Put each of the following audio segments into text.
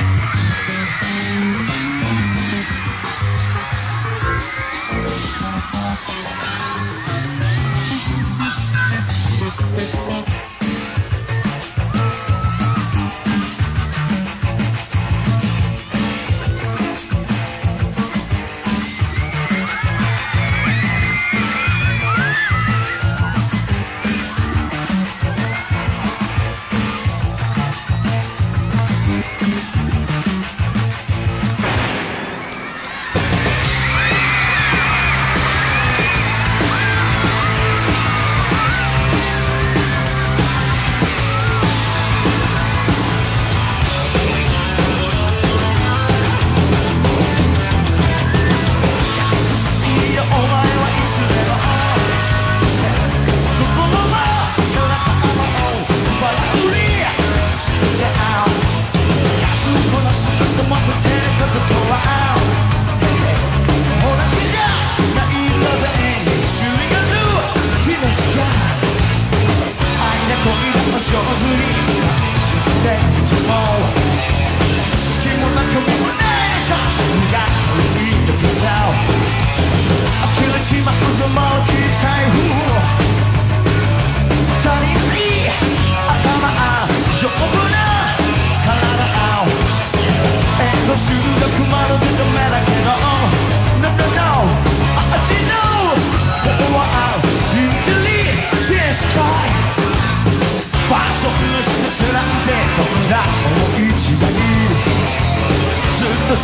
Yeah.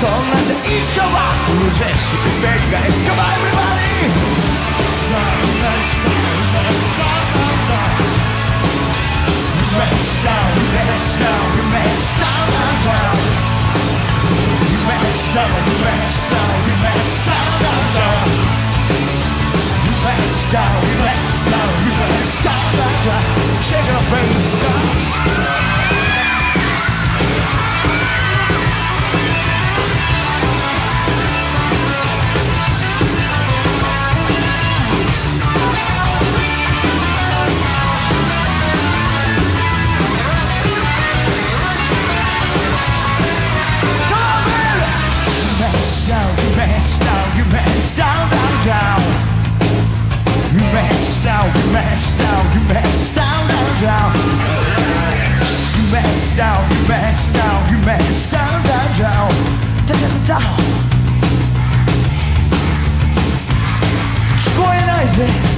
song that the east go up Who says she can be guys? Come on everybody! Shake up, baby. maxed you maxed out, you maxed down, down, down, down, down. It's quite nice,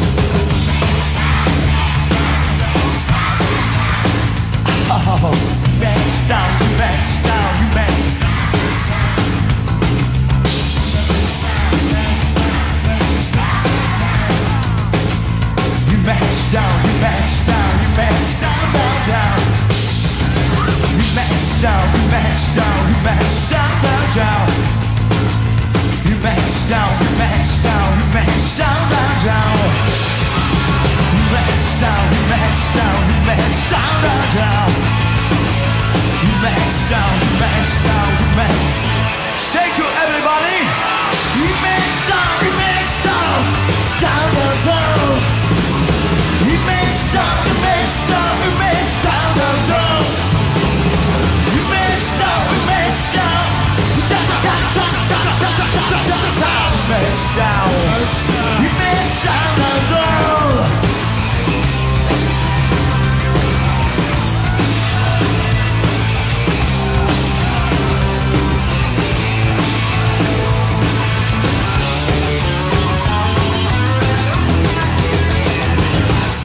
messed down. you messed down. Down down. You messed down. you messed down. you messed down. Down down.